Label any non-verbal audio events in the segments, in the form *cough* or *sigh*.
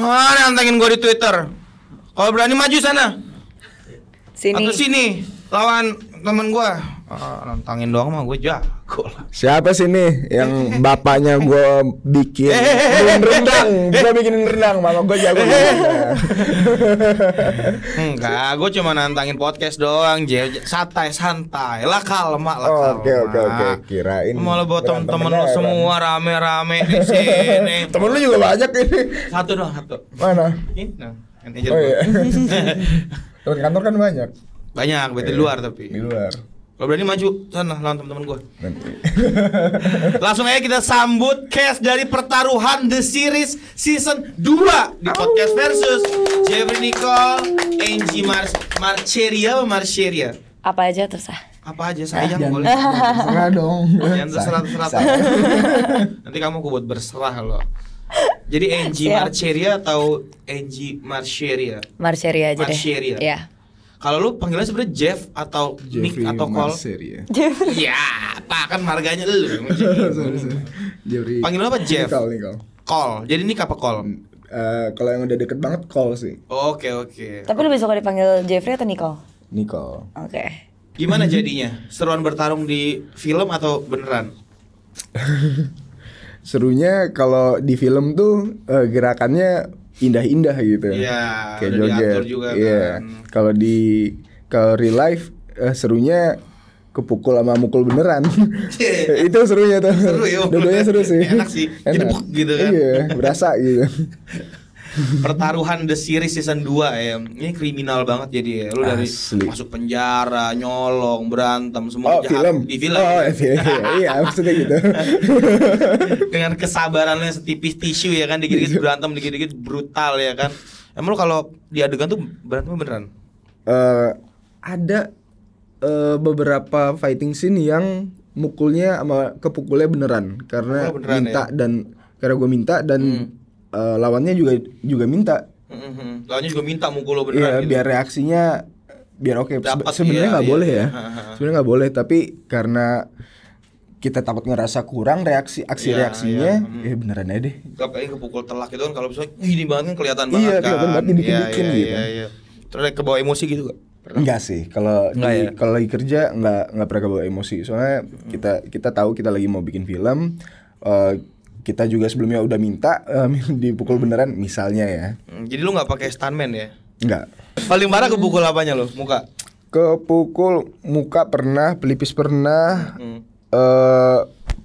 Mana nantangin gue di Twitter? Kalau berani maju sana. Sini. Atau sini lawan temen gue. Ah, nantangin doang mah gue jago lah. Siapa sih nih yang bapaknya gue bikin Eh, eh, eh, bikin eh, rendang, gue bikinin rendang, mama gue jago. Enggak, gue cuma nantangin podcast doang, Je. santai santai lah kalma lah kalma. Oke oke oke, kirain. Malah buat temen-temen lu semua rame-rame di sini. *laughs* Temen lu juga banyak ini. Satu dong, satu. Mana? Ini, nah, manajer Oh iya. *laughs* Temen kantor kan banyak. Banyak, berarti di luar tapi. Di luar. Kalau berani maju sana lawan teman-teman gue. Nanti. *laughs* Langsung aja kita sambut cast dari pertaruhan The Series season 2 di podcast versus Jeffrey Nicole, Angie Mars Marcheria Marcheria? Apa aja terserah. Apa aja sayang Jangan- boleh. Terserah dong. *laughs* Jangan terserah terserah. *laughs* Nanti kamu aku buat berserah loh. Jadi Angie. Marcheria atau Angie Marcheria? Marceria aja deh. Marcheria. Iya. Kalau lu panggilnya sebenarnya Jeff atau Nick Jeffrey atau Cole? Ya. Ya, apa kan marganya lu. *laughs* Sorry, sorry. Jeffrey. Panggil apa, Jeff? Nicole, Nicole. Call. Jadi Nick apa Call? Eh, kalau yang udah deket banget call sih. Oke oke. Tapi lebih suka dipanggil Jeffrey atau Nicole? Nicole. Oke. Gimana *laughs* jadinya? Seruan bertarung di film atau beneran? Serunya kalau di film tuh eh, gerakannya indah-indah gitu. Iya, Kayak joget. juga Iya. kan. Kalau di kalau real life eh, serunya kepukul sama mukul beneran. *laughs* itu serunya tuh. Seru ya. Dua-duanya seru sih. Enak sih. Jadi buk gitu kan. Iya, berasa gitu. *laughs* Pertaruhan The Series season 2 ya. Ini kriminal banget jadi ya. Lu dari Asli. masuk penjara, nyolong, berantem, semua Oh, film. di film. Oh, iya, iya, iya, *laughs* maksudnya gitu. *laughs* Dengan kesabarannya setipis tisu ya kan dikit-dikit berantem, dikit-dikit brutal ya kan. Emang lu kalau di adegan tuh berantem beneran? Eh, ada eh, beberapa fighting scene yang mukulnya sama kepukulnya beneran karena Oh, beneran minta ya? dan karena gue minta dan eh, lawannya juga juga minta Mhm. Lawannya juga minta mukul lo Iya, beneran gitu. biar reaksinya biar oke. Sebe- Dapat, Sebenarnya iya, nggak iya. boleh ya. *laughs* Sebenarnya nggak boleh, tapi karena kita takut ngerasa kurang reaksi aksi Iya, reaksinya, iya. Hmm. eh beneran aja deh. Apalagi kepukul telak itu kan kalau misalnya "Wih, ini banget kan kelihatan Iya, banget kan. kelihatan banget dibikin-bikin Iya, iya, gitu. Iya, iya. Terus ada kebawa emosi gitu gak? Enggak sih, kalau di- ya? kalau lagi kerja nggak nggak pernah kebawa emosi. Soalnya kita kita tahu kita lagi mau bikin film, eh, kita juga sebelumnya udah minta eh, *laughs* dipukul beneran, misalnya ya. Hmm, Jadi lu nggak pakai stuntman ya? Enggak. Paling parah kepukul apanya lo? Muka? Kepukul muka pernah, pelipis pernah, Hmm. eh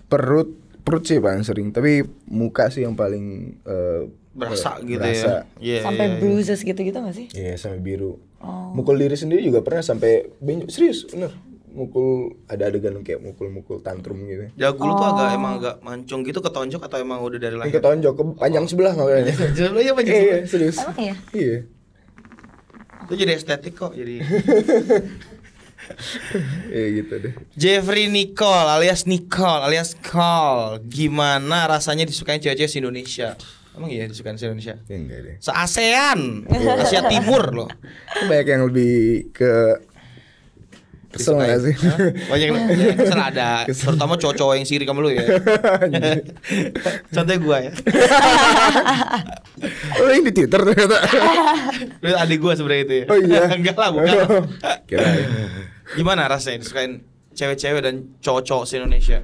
perut perut sih paling sering, tapi muka sih yang paling eh, Berasa eh, gitu berasa. ya? Iya, Sampai iya. bruises gitu-gitu gak sih? Iya sampai biru. Oh. Mukul diri sendiri juga pernah sampai benjol. Serius, bener. Mukul ada adegan kayak mukul-mukul tantrum gitu. Jago lu tuh agak emang agak mancung gitu ketonjok atau emang udah dari lahir? ketonjok ke panjang sebelah makanya. Ya Iya, *laughs* panjang iya, sebelah. serius. Emang iya? Iya. Itu jadi estetik kok jadi. *laughs* Iya gitu deh. Jeffrey Nicole alias Nicole alias Cole Gimana rasanya disukain cewek-cewek se Indonesia? Emang iya disukain se Indonesia? Ya, enggak deh. Se ASEAN, Asia Timur loh. Banyak yang lebih ke kesel gak sih? Banyak yang ya, kesel ada, terutama cowok-cowok yang sirik sama lu ya. *laughs* Contohnya gua ya. *laughs* oh ini di Twitter ternyata. *laughs* Lu adik gua sebenarnya itu ya. Oh iya. Enggak lah, bukan. Kirain. Gimana rasanya disukain cewek-cewek dan cowok-cowok se Indonesia?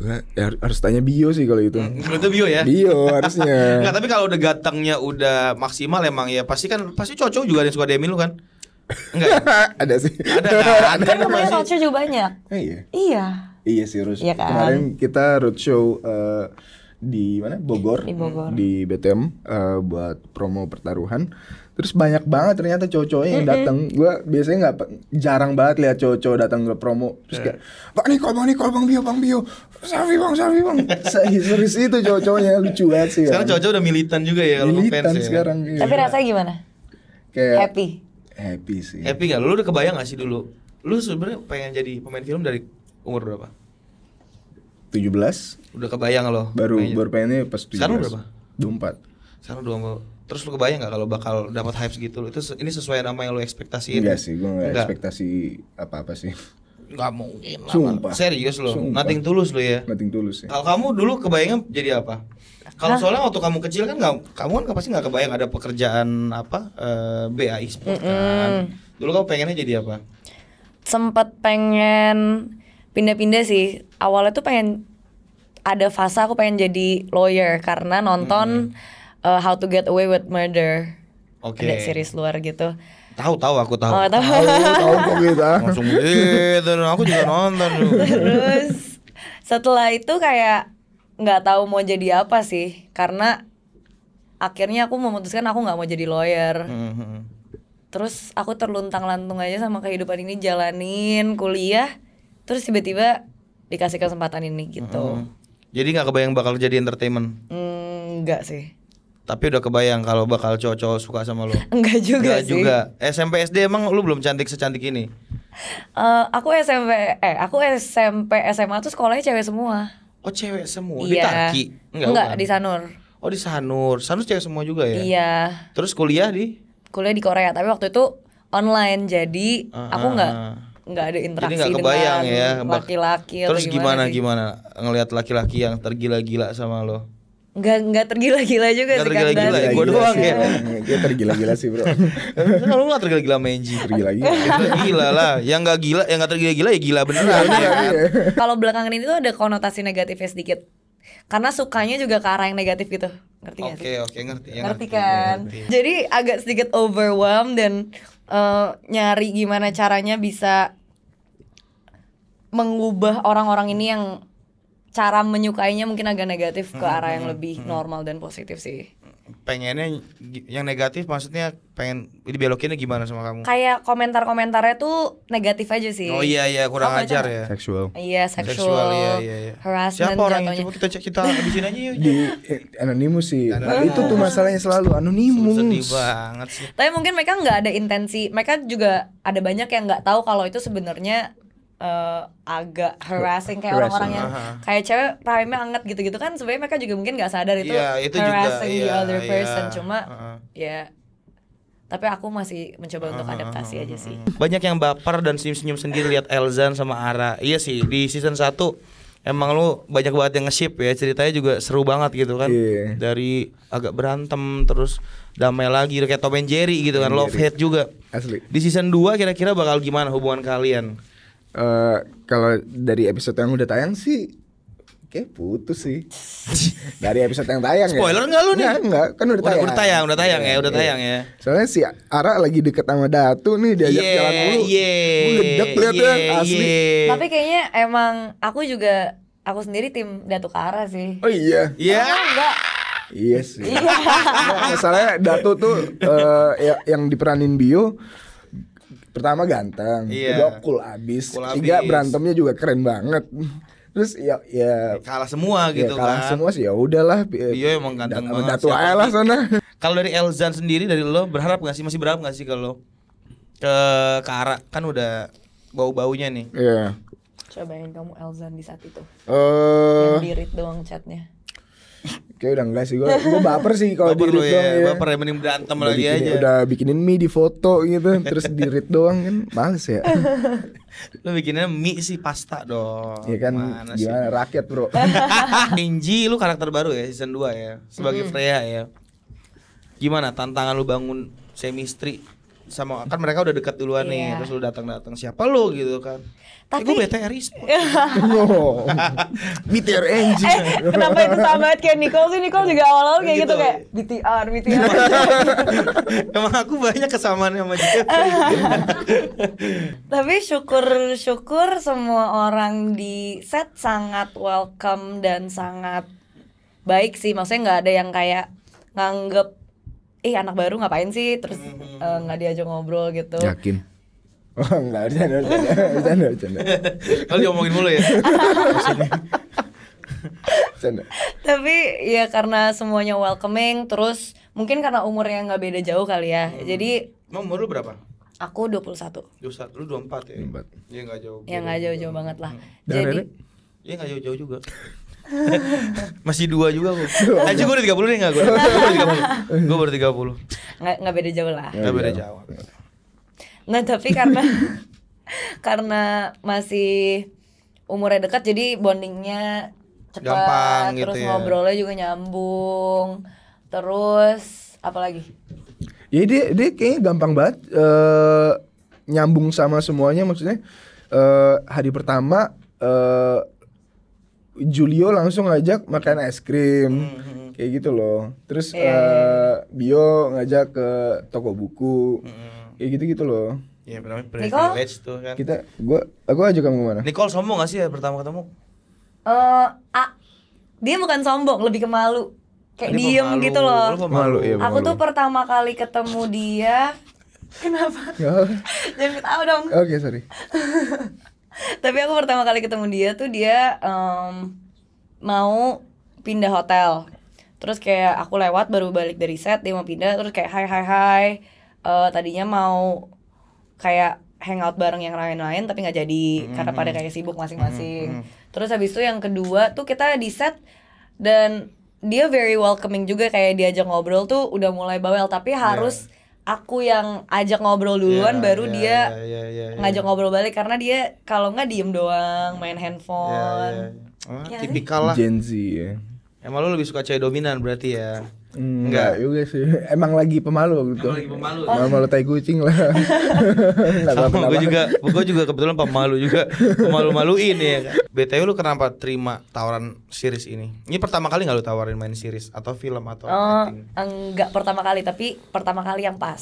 Ya, har- harus tanya bio sih kalau itu. Itu bio ya? Bio harusnya. Enggak, tapi kalau udah gantengnya udah maksimal emang ya pasti kan pasti cowok juga ada yang suka demin lu kan? Enggak ya? *laughs* ada sih. Ada kan? *laughs* Kan Ada namanya masih. culture juga banyak. Eh, iya. Iya. Iya sih Rus. Iya kan? Kemarin kita roadshow eh, di mana? Bogor. Di Bogor. Di BTM eh, buat promo pertaruhan. Terus banyak banget ternyata cowok-cowoknya yang datang. Gua biasanya nggak jarang banget lihat cowok-cowok datang ke promo. Terus kayak, "Bang Niko, Bang Niko, Bang Bio, Bang Bio. Selfie, Bang, selfie, Bang." *laughs* Serius itu cowok-cowoknya lucu banget sih. Sekarang kan. cowok-cowok udah militan juga ya kalau Militan fans ya. sekarang. iya. Tapi rasanya gimana? kayak Happy. Happy sih. Happy gak? Lu udah kebayang gak sih dulu? Lu sebenarnya pengen jadi pemain film dari umur berapa? 17 Udah kebayang lo? baru pengen- baru pengennya pas 17. Sekarang berapa? 24. Sekarang udah mau Terus lu kebayang gak kalau bakal dapat hype segitu? Itu se- ini sesuai nama yang lu ekspektasiin? Enggak sih, gue gak Enggak. ekspektasi apa-apa sih. Gak mungkin lah. Sumpah. Serius lo, Sumpah. nothing tulus lo ya. Nothing tulus ya. Kalau kamu dulu kebayangnya jadi apa? Kalau soalnya waktu kamu kecil kan nggak, kamu kan pasti nggak kebayang ada pekerjaan apa eh, BAI Sport kan. Dulu kamu pengennya jadi apa? Sempet pengen pindah-pindah sih. Awalnya tuh pengen ada fase aku pengen jadi lawyer karena nonton uh, How to Get Away with Murder. Oke. Ada series luar gitu. Tahu tahu aku tahu. Oh, tahu. Tahu kok kita. Langsung gitu, aku juga nonton. Terus setelah itu kayak nggak tahu mau jadi apa sih karena akhirnya aku memutuskan aku nggak mau jadi lawyer. Mhm. Terus aku terluntang-lantung aja sama kehidupan ini jalanin kuliah. Terus tiba-tiba dikasih kesempatan ini gitu. Mhm. Jadi nggak kebayang bakal jadi entertainment. Enggak sih. Tapi udah kebayang kalau bakal cowok-cowok suka sama lo. *laughs* Enggak juga Nggak sih. juga. SMP SD emang lu belum cantik secantik ini. Eh, aku SMP eh aku SMP SMA tuh sekolahnya cewek semua. Oh cewek semua di iya. Tarki? Enggak, bukan. di Sanur. Oh di Sanur. Sanur cewek semua juga ya? Iya. Terus kuliah di? Kuliah di Korea, tapi waktu itu online jadi Ah, aku ah, nggak ah. nggak ada Jadi interaksi nggak kebayang dengan ya. laki-laki atau Terus gimana sih. gimana ngelihat laki-laki yang tergila-gila sama lo? Nggak nggak tergila-gila juga Nggak sih tergila-gila ya? Gua doang ya? Dia tergila-gila sih bro. Kan lu gak tergila-gila sama Enji Tergila-gila. Gila lah Yang gak gila Yang gak tergila-gila ya gila beneran ya kan? Kalau belakangan ini tuh ada konotasi negatifnya sedikit. Karena sukanya juga ke arah yang negatif gitu. Ngerti gak Oke sih? oke ngerti ya ngerti ngerti, kan? ngerti. Jadi agak sedikit overwhelmed dan eh, nyari gimana caranya bisa mengubah orang-orang ini yang cara menyukainya mungkin agak negatif ke arah yang lebih normal dan positif sih. Pengennya Yang negatif maksudnya Pengen Dibelokinnya gimana sama kamu? Kayak komentar-komentarnya tuh negatif aja sih. Oh iya iya kurang Kamu ajar ya Seksual. Iya, Seksual iya iya iya harassment Siapa orangnya? jatuhnya. Coba kita cek kita habisin aja yuk Di eh, anonimus sih. Nah, itu tuh masalahnya selalu anonimus. Sedih banget sih Tapi mungkin mereka nggak ada intensi. Mereka juga ada banyak yang nggak tahu kalau itu sebenarnya eh, agak harassing kayak orang-orang yang kayak cewek rahimnya hangat gitu-gitu kan sebenarnya mereka juga mungkin nggak sadar itu, Iya, itu juga, harassing the iya, other iya. person cuma Heeh. ya tapi aku masih mencoba untuk adaptasi aja sih. Banyak yang baper dan senyum-senyum sendiri lihat Elzan sama Ara. Iya sih, di season 1 emang lu banyak banget yang nge-ship ya. Ceritanya juga seru banget gitu kan. Iya. Dari agak berantem terus damai lagi kayak Tom and Jerry gitu kan, love hate juga. Asli. Di season 2 kira-kira bakal gimana hubungan kalian? Eh, kalau dari episode yang udah tayang sih kayak putus sih. *laughs* dari episode yang tayang ya. Spoiler nggak lu nih? Enggak, enggak, kan udah Udah- tayang. udah tayang, udah tayang ya, Iya, udah iya. tayang ya. Soalnya si Ara lagi deket sama Datu nih diajak Iya, jalan mulu. iya, Gue gedek liatnya iya, asli. iya. Tapi kayaknya emang aku juga aku sendiri tim Datuk Kara sih. Oh iya. Iya. Enggak. Iya sih. Nah, masalahnya Datu tuh eh, ya- yang diperanin Bio pertama ganteng, Iya. kedua cool abis, Cool tiga abis. berantemnya juga keren banget. *laughs* Terus ya ya Kalah semua ya gitu kalah kan. semua sih ya udahlah. Iya, emang ganteng Dat- banget, Datu aja lah sana. *laughs* Kalau dari Elzan sendiri dari lo berharap gak sih masih berharap gak sih kalau ke Kara kan udah bau-baunya nih. Iya. Cobain kamu Elzan di saat itu. Eh, Yang di read doang chatnya. Kayak udah enggak sih gue. Gue baper sih kalau di read ya, doang ya. baper ya mending berantem Udah lagi bikinin- aja. Udah bikinin mie di foto gitu, terus di read doang kan males ya. *laughs* Lo bikinnya mie sih pasta dong. Iya kan Mana sih? gimana rakyat bro. *laughs* Inji lu karakter baru ya season 2 ya sebagai Freya ya. Gimana tantangan lu bangun chemistry sama kan mereka udah dekat duluan nih Iya. terus lu datang-datang siapa lu gitu kan. Tapi Tapi- gue BTR Esport. oh, *laughs* *laughs* BTR Engine. Eh, kenapa itu sama banget kayak Nicole sih? Nicole juga awal-awal kayak gitu, Gitu. kayak BTR, BTR. *laughs* Emang aku banyak kesamaan sama Jeffrey. Tapi syukur-syukur semua orang di set sangat welcome dan sangat baik sih. Maksudnya nggak ada yang kayak nganggep ih anak baru ngapain sih terus eh, nggak diajak ngobrol gitu. Yakin? Oh enggak, bercanda, bercanda, bercanda, bercanda, *laughs* Kalau diomongin mulu ya. bercanda. Tapi ya karena semuanya welcoming terus mungkin karena umurnya nggak beda jauh kali ya. Jadi Emang umur lu berapa? aku 21. 21, lu 24 ya? 24. Iya enggak jauh. Ya nggak jauh-jauh banget lah. Dan Jadi Rere? Iya enggak jauh-jauh juga. Masih dua juga gue. Aja gue udah 30 nih enggak gue. Gue baru 30. Gue baru 30. nggak nggak beda jauh lah. Enggak beda jauh. Nah tapi karena karena masih umurnya dekat jadi bondingnya cepat Gampang gitu terus ya. ngobrolnya juga nyambung terus apa lagi Ya dia dia kayaknya gampang banget eh, nyambung sama semuanya maksudnya eh, hari pertama eh, Julio langsung ngajak makan es krim kayak gitu loh. Terus Iya, eh, Bio ngajak ke toko buku kayak gitu gitu loh. Ya namanya Nicole? privilege tuh kan. Kita gua aku ajak kamu ke mana? Nicole sombong gak sih ya pertama ketemu? eh ah, dia bukan sombong lebih ke malu kayak Dia diem pemalu. gitu loh Lu pemalu. Malu ya. aku tuh pertama kali ketemu dia *laughs* kenapa jangan tahu dong Oke sorry. *laughs* tapi aku pertama kali ketemu dia tuh dia em, mau pindah hotel. Terus kayak aku lewat baru balik dari set dia mau pindah terus kayak hai hai hai. Eh, tadinya mau kayak hangout bareng yang lain-lain tapi nggak jadi karena pada kayak sibuk masing-masing. Terus habis itu yang kedua tuh kita di set dan dia very welcoming juga kayak diajak ngobrol tuh udah mulai bawel tapi harus aku yang ajak ngobrol duluan Ya, baru ya, dia ya, ya, ya, ya. ngajak ngobrol balik karena dia kalau nggak diem doang main Ya, ya, handphone ya. Oh, Ya, tipikal lah. Gen Z ya. Emang lu lebih suka cewek dominan berarti ya? Hmm, Enggak. Juga sih. *laughs* Emang lagi pemalu waktu itu. Emang lagi pemalu. Emang malu tai kucing lah. *laughs* Enggak Sama gue juga, gue juga kebetulan pemalu juga, pemalu-maluin ya. BTW lu kenapa terima tawaran series ini? Ini pertama kali nggak lu tawarin main series atau film atau oh acting? enggak pertama kali tapi pertama kali yang pas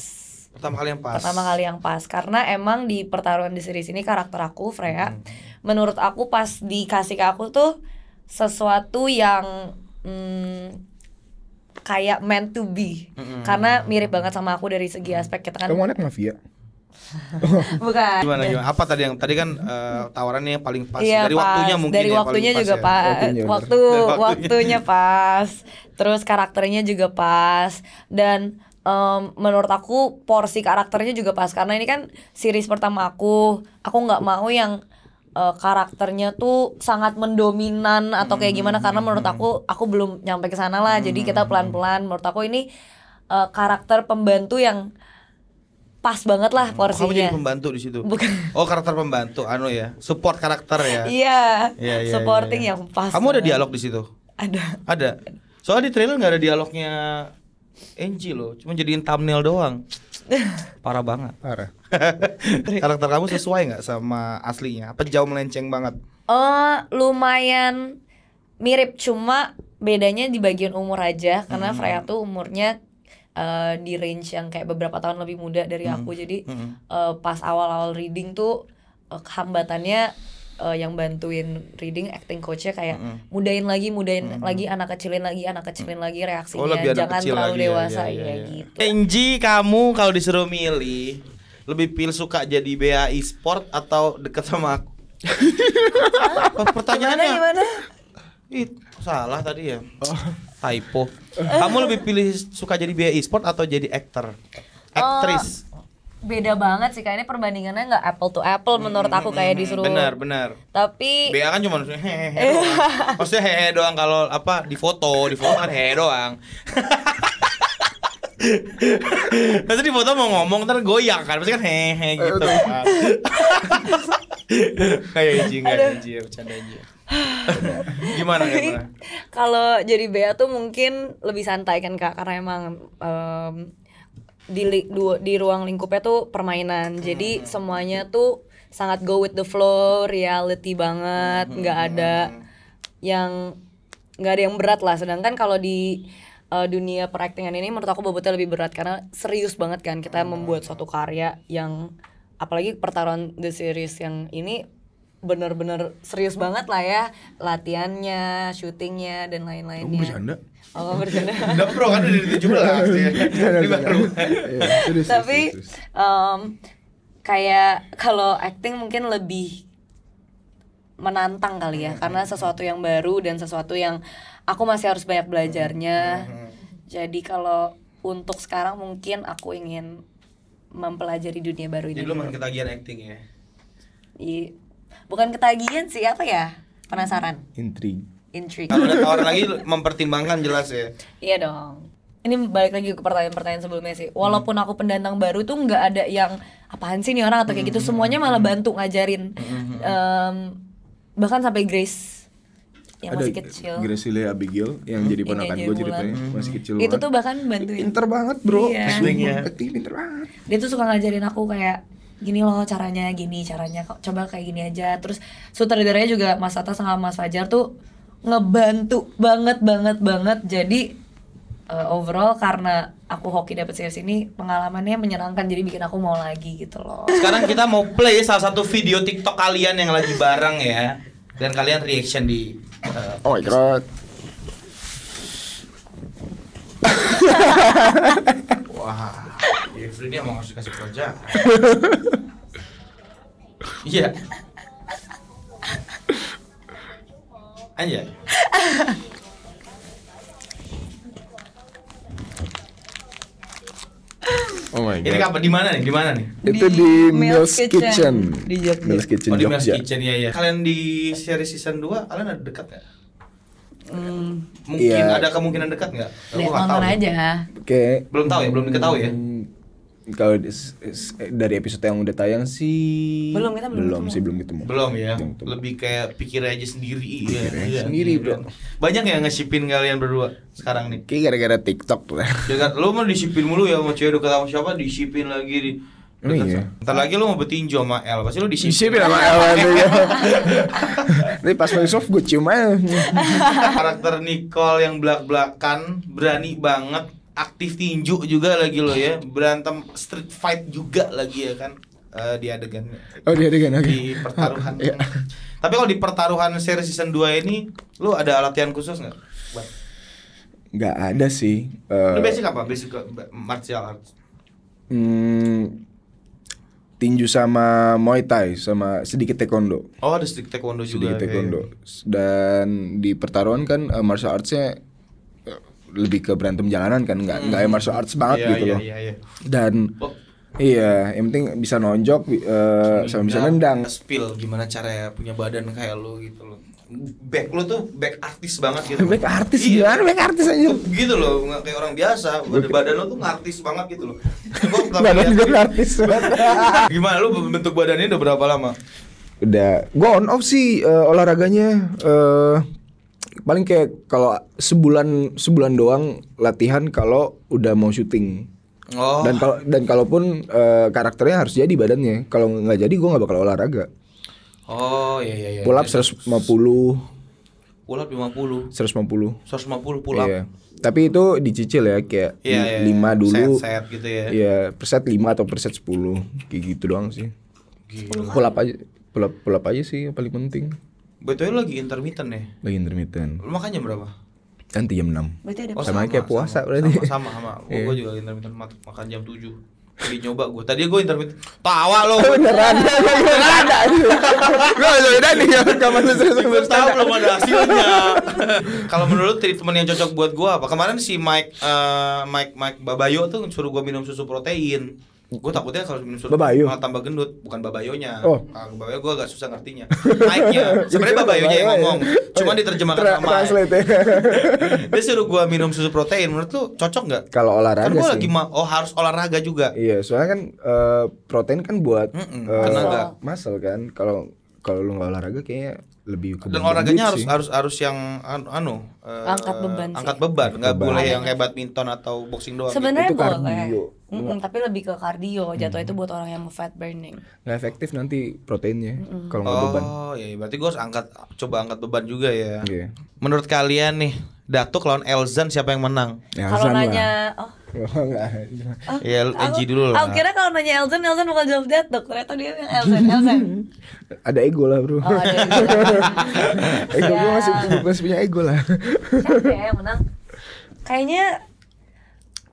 Pertama kali yang pas. pertama kali yang pas karena emang di pertarungan di series ini karakter aku Freya menurut aku pas dikasih ke aku tuh sesuatu yang hmm, kayak meant to be. Karena mirip banget sama aku dari segi aspek kita kan. Kamu anak mafia? *laughs* bukan. Gimana gimana? Apa tadi yang tadi kan eh, tawarannya yang paling pas. Iya, dari pas. waktunya mungkin dari ya, waktunya paling pas juga ya. pas. Waktunya, waktu Dari waktunya. waktunya pas. Terus karakternya juga pas. Dan em, menurut aku porsi karakternya juga pas. Karena ini kan series pertama aku. Aku nggak mau yang eh, karakternya tuh sangat mendominan atau kayak gimana karena menurut aku aku belum nyampe ke sana lah jadi kita pelan pelan menurut aku ini eh, karakter pembantu yang pas banget lah Oh, Kamu jadi porsinya pembantu di situ. Bukan. Oh karakter pembantu, anu ya, support karakter ya. iya Iya, iya, supporting iya, iya. yang pas Kamu ada dialog di situ? ada Ada. Soalnya di trailer nggak ada dialognya Angie loh, cuma jadiin thumbnail doang. *laughs* Parah banget. Parah. Karakter kamu sesuai nggak sama aslinya? Apa jauh melenceng banget? Oh, lumayan mirip cuma bedanya di bagian umur aja karena Hmm. Freya tuh umurnya eh, di range yang kayak beberapa tahun lebih muda dari Hmm. aku jadi Mm-mm. eh, pas awal-awal reading tuh eh, hambatannya eh, yang bantuin reading acting coachnya kayak Mm-mm. mudain lagi mudain lagi anak kecilin lagi anak kecilin lagi reaksinya Oh lebih jangan kecil terlalu lagi ya, dewasa ya, ya, ya, ya. gitu Angie, kamu kalau disuruh milih lebih pilih suka jadi BAI Sport atau deket sama aku? Gimana Pertanyaannya gimana Ih, salah tadi ya. Typo. Kamu lebih pilih suka jadi BAI Sport atau jadi aktor? Aktris. Beda banget sih kayaknya perbandingannya nggak apple to apple menurut aku kayak disuruh Benar, benar. tapi BA kan cuma hehehe doang. *laughs* Maksudnya hehe doang kalau apa di foto, di foto kan hehe doang. *laughs* Nanti di foto mau ngomong ntar goyang kan, pasti kan hehe gitu kan. *laughs* Kayak Iji enggak Iji ya, bercanda Iji. gimana gimana? kalau jadi Bea tuh mungkin lebih santai kan kak karena emang em, di li- du- di ruang lingkupnya tuh permainan. Jadi semuanya tuh sangat go with the flow reality banget. Nggak ada yang nggak ada yang berat lah. Sedangkan kalau di eh, dunia peraktingan ini menurut aku bobotnya lebih berat. Karena serius banget kan kita membuat suatu karya yang apalagi pertarungan the series yang ini bener-bener serius banget lah ya latihannya, syutingnya dan lain-lainnya. Kamu bercanda? Oh nggak bercanda. *laughs* Udah pro kan dari 17 ya. Ini baru. Iya, serius, Tapi em, kayak kalau acting mungkin lebih menantang kali ya karena sesuatu yang baru dan sesuatu yang aku masih harus banyak belajarnya. Jadi kalau untuk sekarang mungkin aku ingin mempelajari dunia baru ini. Jadi lu dulu. makin ketagihan acting ya. I- bukan ketagihan sih apa ya? Penasaran, Intrigue. intrigue. Kalau ada tawaran lagi mempertimbangkan jelas ya. Iya dong. ini balik lagi ke pertanyaan-pertanyaan sebelumnya sih. Walaupun aku pendatang baru tuh nggak ada yang apaan sih nih orang atau kayak gitu. Semuanya malah bantu ngajarin. Em, bahkan sampai Grace yang ada masih kecil. Graciela Abigail yang jadi Yang ponakan jadi gue bulan. ceritanya masih kecil Itu banget. tuh bahkan bantuin. pinter banget bro Iya. Acting pinter banget dia tuh suka ngajarin aku kayak gini loh caranya gini caranya kok coba kayak gini aja. Terus sutradaranya juga Mas Atta sama Mas Fajar tuh ngebantu banget banget banget. Jadi eh, overall karena aku hoki dapet series ini pengalamannya menyenangkan jadi bikin aku mau lagi gitu loh. Sekarang kita mau play salah satu video TikTok kalian yang lagi bareng ya. Dan kalian reaction di uh, oh my god. Wah, Jeffrey dia mau ngasih kasih kerja. *laughs* Iya. Anjay. oh my Ini kapan di mana nih? Di mana nih? itu Di di Mills Mills Kitchen. Kitchen, Di Jogja. Mills Kitchen Oh di Jogja Kitchen ya ya. Kalian di series season 2 kalian ada dekat nggak? Hmm, Mungkin Iya. ada kemungkinan dekat nggak? Aku lihat nggak nonton tahu. aja oke Belum tahu ya, belum diketahui ya. Hmm, kalau is- dari episode yang udah tayang sih Belum, kita belum ketemu. sih belum ketemu Belum ya. Belum ketemu. Lebih kayak pikir aja sendiri ya. Pikir aja Iya, sendiri, iya. bro. Banyak yang nge-shipin kalian berdua sekarang nih. Kayak gara-gara TikTok tuh Dekat lu mah disipin mulu ya sama cewek dekat sama siapa disipin lagi di Oh, dekat iya. sama- Ntar lagi lu mau bertinju sama El, pasti lu disipin. Disipin sama Ellen ya. Nanti pas main soft gue cium aja Karakter Nicole yang belak-belakan, berani banget, aktif tinju juga lagi lo ya, berantem street fight juga lagi ya kan eh, di adegan Oh dia adegan oke di pertaruhan. Iya. Tapi kalau di pertaruhan seri season 2 ini, lu ada latihan khusus nggak? Nggak ada sih Eh, Lu basic apa? Basic martial arts. hmm, Tinju sama Muay Thai Sama sedikit Taekwondo Oh, ada sedikit taekwondo juga. Sedikit. Taekwondo Dan di pertaruhan kan eh, martial artsnya eh, lebih ke berantem jalanan kan nggak nggak kayak martial arts banget Iya, gitu iya, loh Iya, iya. dan Oh, iya yang penting bisa nonjok eh, sama bisa nendang Spill gimana cara punya badan kayak lu gitu loh. Back lu tuh back artis banget gitu. back artis Iya. gimana back artis aja gitu loh nggak kayak orang biasa. Badan, badan lo tuh ngartis banget gitu loh. *laughs* Pertama badan gue artis banget. *laughs* Gimana lu bentuk badannya udah berapa lama? Udah. Gue on off sih eh, olahraganya eh paling kayak kalau sebulan sebulan doang latihan kalau udah mau syuting. Oh. Dan kalau dan kalaupun eh, karakternya harus jadi badannya. Kalau nggak jadi gue nggak bakal olahraga oh iya iya iya. Pull up Jadi 150 pull up 50 150 150 pull up Iya. tapi itu dicicil ya kayak Iya, iya, lima iya. dulu. Set-set gitu ya. Iya, per set 5 atau per set 10 kayak gitu doang sih. Pull up aja pull up, pull up aja sih yang paling penting. Betul lu lagi intermittent ya? Lagi intermittent. Lu makannya berapa? Nanti jam 6 berarti ada Oh, Sama kayak puasa sama, berarti. Sama sama, sama. Gua, Iya. gua juga intermittent mak- makan jam 7 Tadi nyoba gua. Tadi gua intermittent. Tawa lo. beneran beneran ada gue beda nih ya lu serius Gua tahu belum ada hasilnya. Kalau menurut treatment yang cocok buat gua apa? Kemarin si Mike eh, Mike Mike Babayo tuh suruh gua minum susu protein. Gue takutnya kalau minum susu Babayo? malah tambah gendut, bukan babayonya. Oh. Ah, babayo gue agak susah ngertinya. Mike-nya. Sebenarnya babayonya yang ngomong, cuma diterjemahkan Tra- sama translate *laughs* Dia suruh gua minum susu protein. Menurut lu cocok nggak? kalau olahraga Kan gua sih lagi ma- oh harus olahraga juga. iya soalnya kan eh, protein kan buat Mm-mm, eh, tenaga. muscle kan kalau kalau lu nggak olahraga kayaknya lebih ke Dan olahraganya gitu harus sih. harus harus yang anu, anu eh, Angkat beban sih. Angkat beban, nggak beban. boleh yang kayak badminton atau boxing doang. gitu. sebenarnya Itu boleh kardio. Mm-mm, tapi lebih ke kardio jatuh itu buat orang yang mau fat burning nggak efektif nanti proteinnya kalau nggak beban Oh, iya iya. berarti gue harus angkat coba angkat beban juga ya. Iya. Menurut kalian nih, Datuk lawan Elzan siapa yang menang? Ya, kalau nanya oh Oh, Ya, Enji dulu lah. Aku kira kalau nanya Elzan, Elzan bakal jawab Datuk. Ternyata dia yang Elzan, Elzan. *laughs* ada ego lah bro Oh, ada yang ego *laughs* gue Ya. masih, masih punya ego lah Siapa ya yang menang? Kayaknya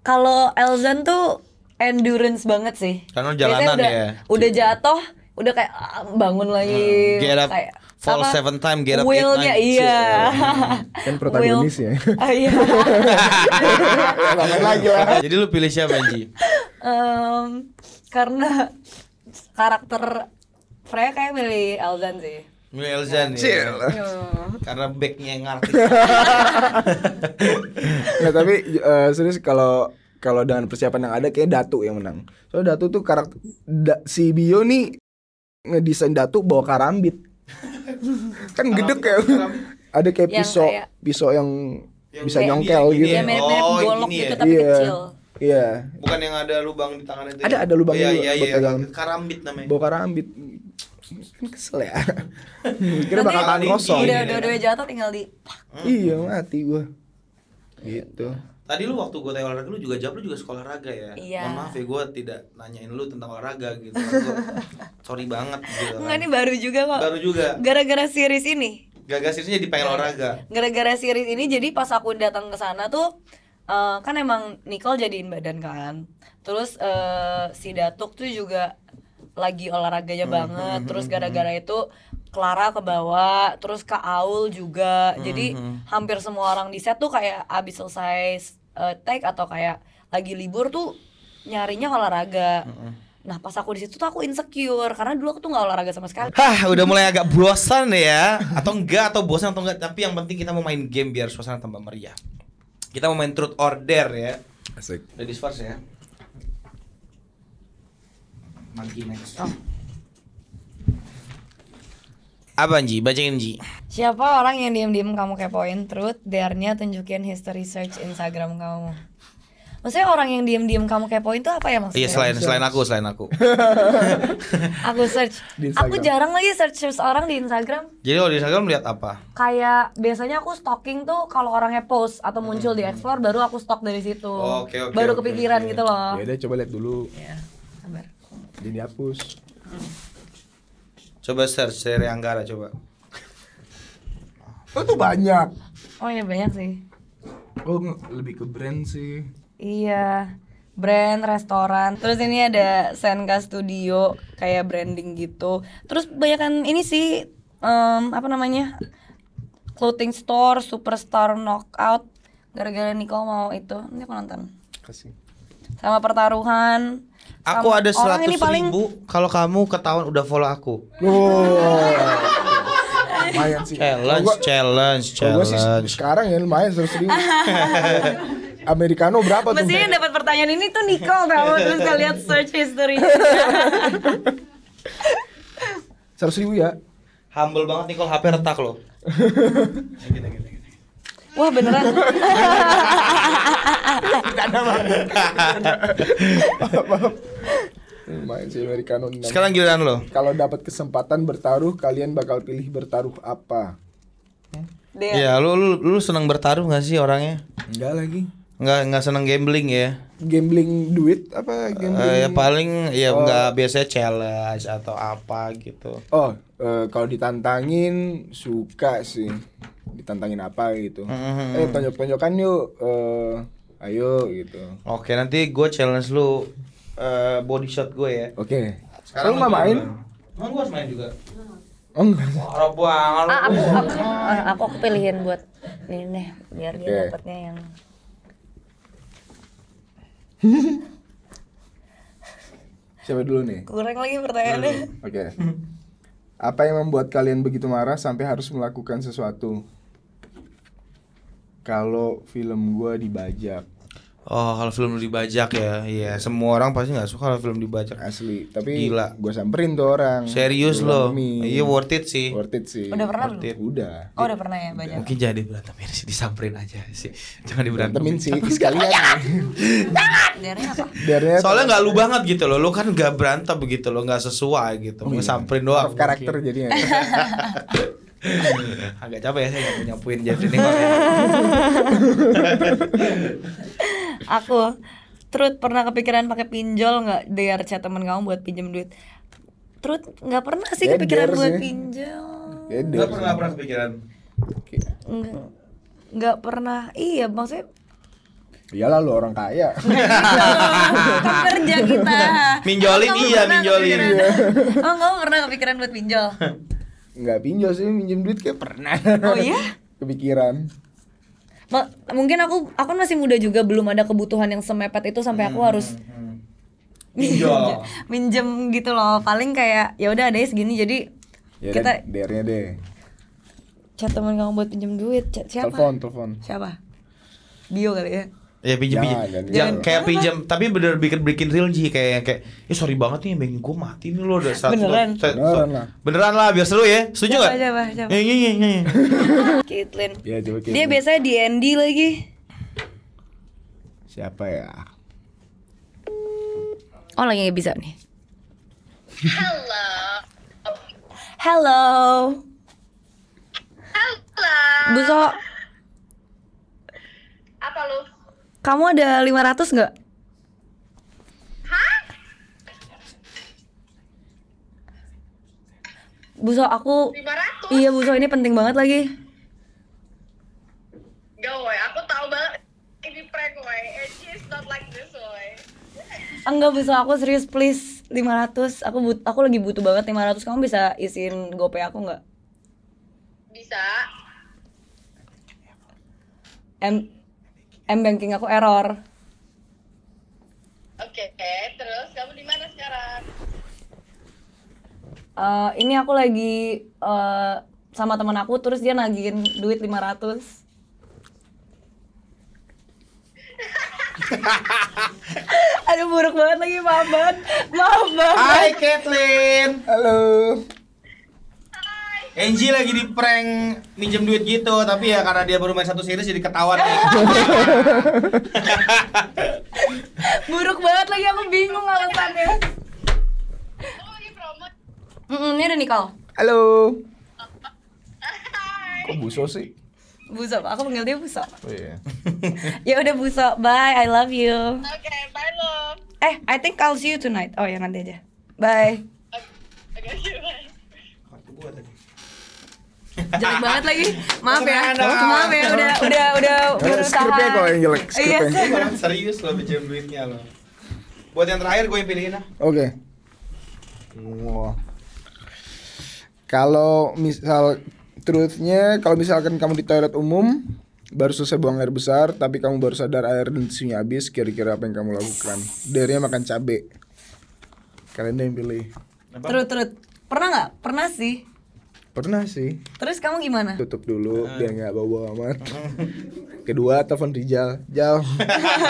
kalau Elzan tuh endurance banget sih. Karena Biasanya jalanan udah, ya. Udah jatuh, udah kayak ah, bangun lagi. Get up, kayak, fall apa, seven time, get up eight Will-nya, nine. iya. kan protagonis ya Ah, iya. *laughs* Lagi lah Jadi lu pilih siapa Enji? Em, karena karakter Freya kayak milih Elzan sih. New Elzan Chill. ya. Karena backnya yang ngerti. *laughs* Nggak, tapi eh, serius kalau kalau dengan persiapan yang ada kayak Datu yang menang. Soalnya Datu tuh karakter da- si Bio nih ngedesain Datu bawa karambit. Kan gede kayak ada kayak Yang pisau kayak- pisau yang, Yang bisa kayak nyongkel gitu. Ya mirip-mirip Oh, golok gini gitu ya? tapi Iya. kecil. Iya, Bukan yang ada lubang di tangan itu. Ada- ya? ada lubangnya Iya juga iya buat iya. pegang. Karambit namanya. bawa karambit. Kan kesel ya. *laughs* Kira bakal tangan kosong. Iya. Udah dua-dua jatuh tinggal di Iya, mati gua. Gitu. Tadi lu waktu gue tanya olahraga lu juga jawab lu juga sekolah olahraga ya. Iya. Mohon maaf ya gue tidak nanyain lu tentang olahraga gitu. Gua *laughs* sorry banget gitu. Enggak kan. ini baru juga kok. Baru juga. Gara-gara series ini. Gagas ini jadi pengen olahraga. Gara-gara series ini jadi pas aku datang ke sana tuh eh, kan emang Nicole jadiin badan kan. Terus eh, si Datuk tuh juga lagi olahraganya banget. Terus gara-gara itu Clara ke bawah, terus Kak Aul juga. Jadi hampir semua orang di set tuh kayak abis selesai eh, take atau kayak lagi libur tuh nyarinya olahraga. Nah pas aku di situ tuh aku insecure karena dulu aku tuh nggak olahraga sama sekali. Hah, udah mulai agak bosan ya Atau enggak, atau bosan atau enggak Tapi yang penting kita mau main game biar suasana tambah meriah Kita mau main truth or dare ya Asik. Ladies first ya Magi next Oh. Apa Ji? Bacain Ji Siapa orang yang diem-diem kamu kepoin truth, dare-nya tunjukin history search Instagram kamu. Maksudnya orang yang diem-diem kamu kepoin tuh apa ya maksudnya? Iya selain selain aku selain aku *laughs* Aku search. *laughs* Di Aku jarang lagi search search orang di Instagram. Jadi kalau di Instagram lihat apa? Kayak biasanya aku stalking tuh kalau orangnya post atau muncul di explore baru aku stalk dari situ. Hmm. Oke, oke, baru oke, kepikiran oke. gitu loh. Ya udah coba lihat dulu. Ya, sabar. Jadi dihapus. Coba search dari Anggara coba Oh tuh banyak. Oh iya banyak sih. Oh lebih ke brand sih. Iya, brand, restoran. Terus ini ada Senka Studio kayak branding gitu. Terus banyakan ini sih em, apa namanya? Clothing store, Superstar Knockout. Gara-gara Nicole mau itu. Ini aku nonton. Kasih. Sama pertaruhan. Aku ada seratus ini paling ribu Kalau kamu ketahuan udah follow aku Oh. lumayan sih. Challenge, gua- challenge, kalau gua sih challenge sekarang ya lumayan seratus ribu. Americano berapa tuh? Mestinya yang dapat pertanyaan ini tuh Nicole tau Terus kita lihat search history Seratus ribu ya. Humble banget Nicole HP retak loh *laughs* gini, gini. Wah beneran Lumayan sih Americano. Sekarang giliran lo Kalau dapat kesempatan bertaruh, kalian bakal pilih bertaruh apa? Dia Ya lu, lu, lu seneng bertaruh gak sih orangnya? Enggak lagi. Nggak, nggak seneng gambling ya? Gambling duit apa gambling? Eh, ya paling ya nggak biasanya challenge atau apa gitu Oh, eh, kalau ditantangin suka sih. Ditantangin apa gitu. Mhm. Eh, tonjok-tonjokan yuk. Eh, ayo gitu. Oke nanti gue challenge lu eh, body shot gue ya Oke. Sekarang nggak main? Emang gue harus main juga? Oh, enggak. Harap banget Ah, aku, aku, ah, aku, aku pilihin buat ini nih biar dia Oke. dapatnya yang *laughs* Siapa dulu nih? kurang lagi pertanyaannya. Oke. Apa yang membuat kalian begitu marah sampai harus melakukan sesuatu? Kalau film gua dibajak Oh kalau film dibajak ya Iya semua orang pasti nggak suka kalau film dibajak asli, tapi Gila. gua samperin tuh orang. Serius Gua lo alami. Iya worth it sih Worth it sih. Udah pernah belum? Worth it. Udah. Oh udah pernah ya banyak. Mungkin jangan diberantemin sih *laughs* Disamperin aja sih Jangan Berantemin diberantemin sih sekalian. *laughs* Dari apa? Biarnya Soalnya nggak lu banget gitu loh Lu kan nggak berantem begitu loh nggak sesuai gitu Mau samperin doang karakter jadinya. *laughs* Agak capek ya saya nggak punya puin Jeffrey ya. *laughs* Aku Truth pernah kepikiran pakai pinjol nggak chat temen kamu buat pinjem duit? Truth nggak pernah sih Ya, kepikiran buat sih. pinjol. Nggak pernah pernah kepikiran Nggak, nggak pernah. Iya maksudnya Iyalah lu orang kaya. *laughs* kerja kita. Minjolin Oh, iya, minjolin. kepikiran? Oh kamu pernah kepikiran buat pinjol? *laughs* Nggak pinjol sih minjem duit kayak pernah. Oh iya? *laughs* Kepikiran. Ma- mungkin aku aku masih muda juga belum ada kebutuhan yang semepet itu sampai aku harus *laughs* Pinjol. minjem gitu loh paling kayak ya udah adanya segini jadi Ya Kita- DR-nya deh. Chat teman kamu buat pinjam duit. Chat siapa? Telepon, telepon. Siapa? Bio kali ya. Ya pinjam pinjam. Jangan, jangan. Kayak pinjam tapi bener bikin bikin real Ji kayak kayak eh sorry banget nih banking gue mati nih lo udah seratus Beneran? Beneran lah. Beneran lah biar seru ya. Setuju Coba, nggak? coba, coba. Iya iya iya. iya. *laughs* Caitlyn. Ya coba kita. Dia biasanya di Andy lagi. Siapa ya? Oh lagi nggak bisa nih. Halo. Hello. Halo. Buso, Apa lu? Kamu ada 500 nggak? Hah? Buso, aku 500? Iya Buso, ini penting banget lagi. Gak woy, aku tahu banget ini prank woy. And she is not like this woy. Enggak Buso, aku serius please 500. Aku but aku lagi butuh banget 500. Kamu bisa isiin GoPay aku nggak? Bisa. M M banking aku error. Oke, terus kamu di mana sekarang? Eh, ini aku lagi eh, sama teman aku terus dia nagihin duit 500. *laughs* Aduh buruk banget lagi maaf banget maaf banget Hai Kathleen. Halo. Angie lagi di prank minjem duit gitu tapi ya karena dia baru main satu series jadi ketahuan *laughs* buruk banget lagi aku bingung alasannya promo? Mm-mm, ini ada Nicole Halo. Kok buso sih? Buso aku panggil dia Buso Oh iya. *laughs* ya udah Buso bye I love you Oke, bye love. eh I think I'll see you tonight oh ya nanti aja bye Oke, oke, bye. Jelek banget lagi maaf ya maaf ya udah udah udah berusaha Skripnya kok yang jelek, iya serius lo pinjam duitnya lo. Buat yang terakhir gue yang pilihin ah. Oke. Wah. Kalau misal truthnya, kalau misalkan kamu di toilet umum baru selesai buang air besar, tapi kamu baru sadar air dan tisunya habis, kira-kira apa yang kamu lakukan? Darinya makan cabe. Kalian yang pilih. Terus terus pernah nggak? Pernah sih. Pernah sih. Terus kamu gimana? Tutup dulu biar nggak bau-bau amat. *laughs* Kedua, telepon Rijal. Jal.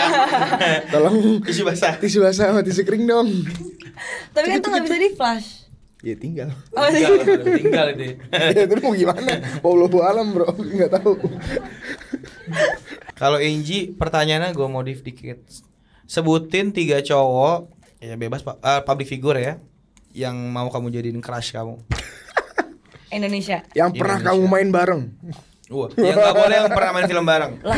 *laughs* Tolong Tisu basah. tisu basah sama tisu kering dong. Tapi kan itu nggak bisa di flash. Ya tinggal. Oh, Tinggal, tinggal ini. *laughs* ya itu mau gimana? Wallahu alam bro, nggak tahu. Kalau Angie, pertanyaannya gue modif dikit. Sebutin tiga cowok, ya bebas pak, eh, public figure ya, yang mau kamu jadiin crush kamu. Indonesia. Yang pernah Indonesia. kamu main bareng. Wah, yang nggak boleh yang pernah main film bareng. Lah,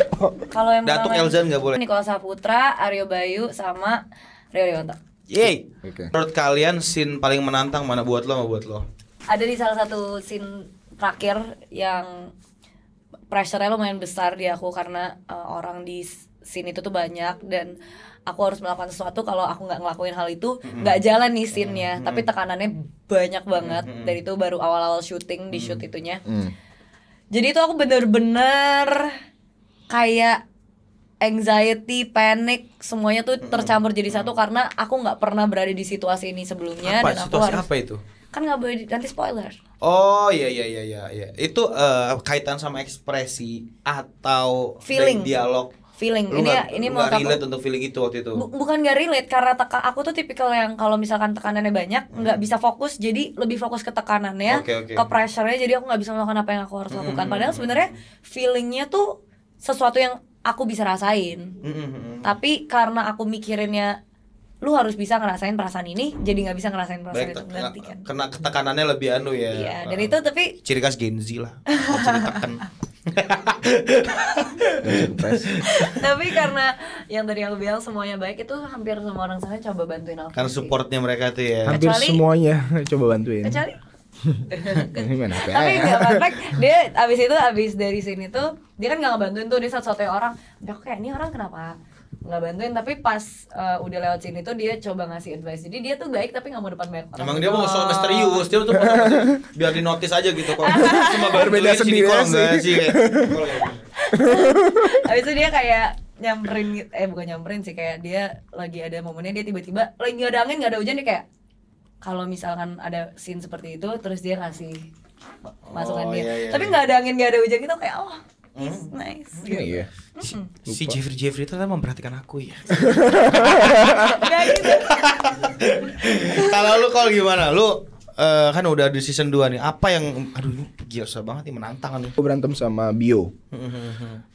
kalau yang Datuk pertama- Elzan nggak boleh. Nikola Saputra, Aryo Bayu sama Rio Rionto. Yeay. Oke. Menurut kalian scene paling menantang mana buat lo, mau buat lo? Ada di salah satu scene terakhir yang pressure-nya lumayan besar di aku karena uh, orang di scene itu tuh banyak dan aku harus melakukan sesuatu kalau aku nggak ngelakuin hal itu nggak jalan nih scene-nya tapi tekanannya banyak banget dan itu baru awal-awal syuting di shoot itunya Hmm. jadi itu aku bener-bener kayak anxiety, panic, semuanya tuh tercampur jadi satu karena aku nggak pernah berada di situasi ini sebelumnya apa dan aku situasi harus apa itu? kan nggak boleh nanti spoiler. Oh iya iya iya iya iya. Itu eh, kaitan sama ekspresi atau Feeling. dialog. Feeling Lu ini nggak- ini mau nggak aku relate untuk feeling itu waktu itu. Bu- bukan gak relate karena teka aku tuh tipikal yang kalau misalkan tekanannya banyak nggak bisa fokus jadi lebih fokus ke tekanannya Oke, oke. ke pressure-nya jadi aku nggak bisa melakukan apa yang aku harus lakukan padahal sebenarnya feelingnya tuh sesuatu yang aku bisa rasain Mm, mm, mm. tapi karena aku mikirinnya lu harus bisa ngerasain perasaan ini jadi nggak bisa ngerasain perasaan Baik, itu ngerti kan kena ketekanannya lebih anu ya. iya dan Eh, itu tapi ciri khas Gen Z lah. *laughs* Bisa ditekan. Tapi karena yang tadi aku bilang semuanya baik itu hampir semua orang sana coba bantuin aku Karena supportnya mereka tuh ya. Hampir Kecuali- semuanya *laughs* coba bantuin. kecuali *laughs* Gimana apa? tapi nggak fun fact, dia abis itu abis dari sini tuh dia kan nggak ngebantuin tuh dia satu-satunya orang Tapi aku kayak ini orang kenapa nggak bantuin tapi pas uh, udah lewat sini tuh dia coba ngasih advice jadi dia tuh baik tapi nggak mau depan banyak orang Emang dia mau Oh. sok misterius, dia tuh *laughs* biar di notice aja gitu kok. *laughs* Cuma Berbeda sendiri sih. kayak- *laughs* Habis itu dia kayak nyamperin gitu- eh bukan nyamperin sih kayak dia lagi ada momennya dia tiba-tiba lagi nggak ada angin nggak ada hujan dia kayak kalau misalkan ada scene seperti itu terus dia kasih masukan Oh, dia iya, iya, tapi iya. nggak ada angin nggak ada hujan gitu kayak oh it's nice Iya, iya. Si, si Jeffrey Jeffrey itu ternyata memperhatikan aku ya. gitu *laughs* Kalau lu kalau gimana? Lu eh, kan udah di season 2 nih. Apa yang aduh ini gila banget nih menantang nih. Gue berantem sama Bio.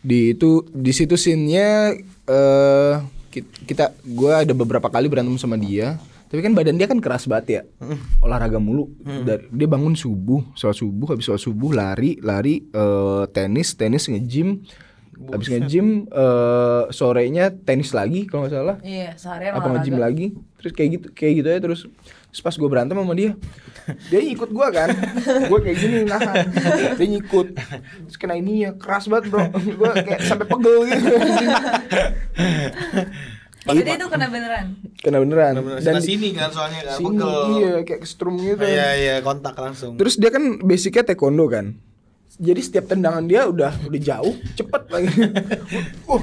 Di itu di situ scene-nya eh ki- kita gua ada beberapa kali berantem sama dia. Tapi kan badan dia kan keras banget ya. Olahraga mulu. Dari, dia bangun subuh, sholat subuh, habis sholat subuh lari, lari eh, tenis, tenis nge-gym. Habis nge-gym eh, sorenya tenis lagi kalau nggak salah. iya seharian apa nge-gym lagi? Terus kayak gitu kayak gitu aja terus. Terus pas gue berantem sama dia dia ikut gue kan. Gue kayak gini nahan. Dia ngikut. Terus kena ini ya keras banget bro. Gue kayak sampai pegel gitu *laughs* jadi itu kena beneran kena beneran Dan di- sini kan soalnya kan sini, pegel. iya kayak strum gitu Iya iya kontak langsung. terus dia kan basicnya taekwondo kan jadi setiap tendangan dia udah udah jauh cepet lagi *laughs* uh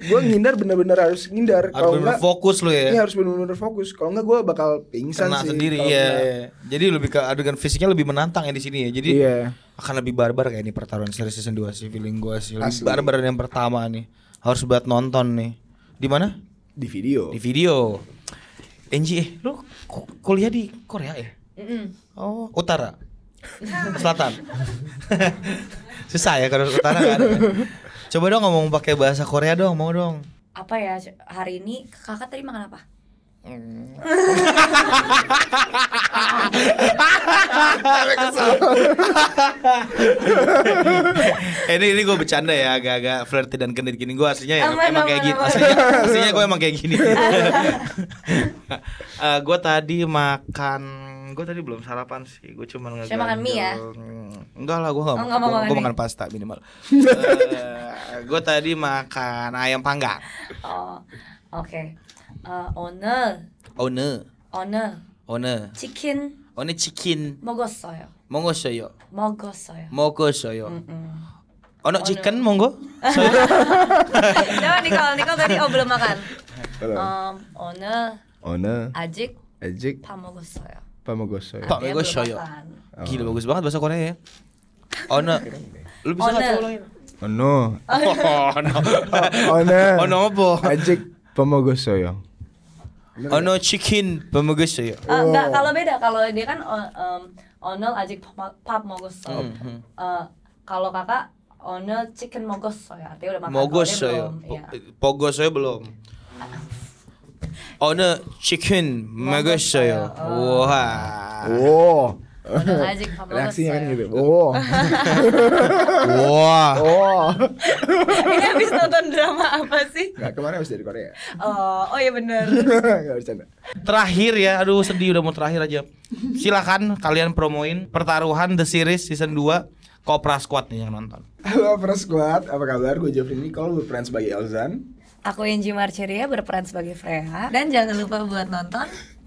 gue ngindar bener-bener harus ngindar harus kalau bener enggak fokus lu ya. Iya harus bener-bener fokus kalau enggak gue bakal pingsan Kena sih sendiri kalau iya, iya. Jadi lebih ke adegan fisiknya lebih menantang ya di sini ya. Jadi Iya. akan lebih barbar kayak ini pertarungan seri season 2 sih feeling gua sih. Lebih Asli. barbar yang pertama nih. Harus buat nonton nih. Di mana? di video Di video. Enji, eh, lu ku- kuliah di Korea ya? Mm-mm. Oh, utara. Selatan. *laughs* Susah ya kalau utara ya? Coba dong ngomong pakai bahasa Korea dong, mau dong. apa ya hari ini kakak tadi makan apa Eh, ini ini gue bercanda ya agak-agak flirty dan kendit gini. Gue aslinya ya aman, emang aman, kayak gini gitu. *laughs* aslinya aslinya gue emang kayak gini. *laughs* Eh, uh, gue tadi makan gue tadi belum sarapan sih. Gue cuma nggak makan mie ya? Enggak lah gue nggak oh, mau. gue makan pasta minimal. *laughs* Eh, uh, gue tadi makan ayam panggang. Oh oke. okay 이. 어, 오늘 오늘 오늘 오늘 치킨 오늘 치킨 먹었어요. 먹었어요. 먹었어요. 먹었어요. 음. 오늘 치킨 먹어? Coba Nicole, Nicole tadi oh belum makan. Belum. Um, 오늘 Ona 아직 Ejik 밥 먹었어요. Pamogosoy Pak Artinya belum 먹었어요. makan. Gila bagus banget bahasa Korea ya. Ono. Lu bisa nggak Ono. coba ulangin? *laughs* Ono Ono. Ona Ono apa? Ejik Pamogosoy Ono oh, chicken pemegus ya. Eh, uh, enggak, oh. kalau beda kalau dia kan um, Onel ajik pap mogos. Mm -hmm. uh, kalau kakak Onel chicken mogos so oh, ya. Artinya udah makan. Mogos so ya. Iya. Eh, pogos so belum. *laughs* Onel chicken mogos so. Ya. Wah. Wow. *laughs* Reaksinya kan gitu. Wow. Wow. Oh. Ini habis nonton drama apa sih? Enggak, kemarin habis dari Korea. Oh, oh ya benar. Enggak. Terakhir ya, aduh sedih udah mau terakhir aja. Silakan kalian promoin pertaruhan The Series season 2 Kopra Squad nih yang nonton. Halo Kopra Squad, apa kabar? Gue Jeffrey Nicole berperan sebagai Elzan. Aku Inji Marceria berperan sebagai Freya dan jangan lupa buat nonton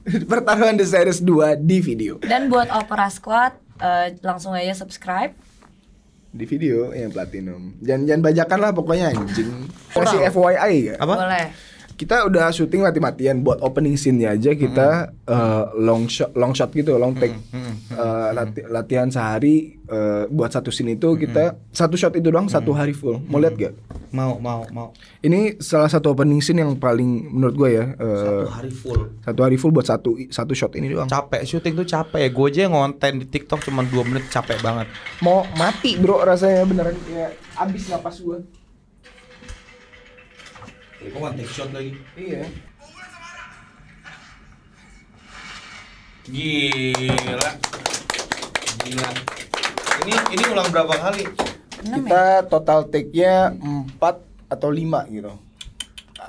*laughs* Pertaruhan The Series 2 di video dan buat Opera Squad eh, langsung aja subscribe. Di video yang platinum Jangan, jangan bajakan lah pokoknya anjing Kasih FYI ya Apa? Boleh. Kita udah syuting mati-matian. Buat opening scene-nya aja kita eh, long shot long shot gitu long take. Eh, lati- latihan sehari eh, buat satu scene itu kita satu shot itu doang satu hari full. Mau lihat gak Mau, mau, mau. ini salah satu opening scene yang paling menurut gue ya eh, Satu hari full. satu hari full buat satu satu shot ini doang. Capek syuting tuh capek. Ya. Gue aja ngonten di TikTok cuma 2 menit capek banget. mau mati bro rasanya beneran kayak abis napas gue Ya, kok one take shot lagi? iya Gila. Gila. Ini ini ulang berapa kali? kita total take-nya 4 atau 5 gitu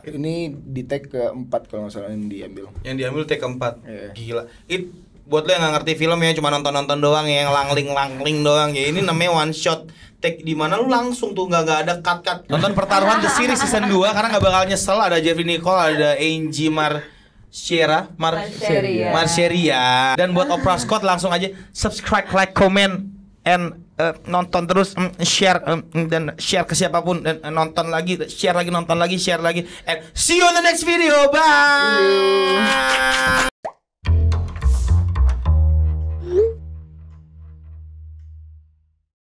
ini di take ke 4 kalau nggak salah yang diambil Yang diambil take keempat. Iya. Gila. It buat lo yang nggak ngerti film ya cuma nonton-nonton doang ya yang langling-langling doang ya ini namanya one shot take di mana lu langsung tuh nggak nggak ada cut cut nonton pertaruhan The Series season 2 karena nggak bakal nyesel. Ada Jeffrey Nicole ada Angie Mar Sierra Mar Marceria. Marceria. Dan buat Opera Scott langsung aja subscribe like comment and uh, nonton terus mm, share um, dan share ke siapa pun dan uh, nonton lagi share lagi nonton lagi share lagi and see you on the next video. Bye